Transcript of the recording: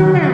Hmm.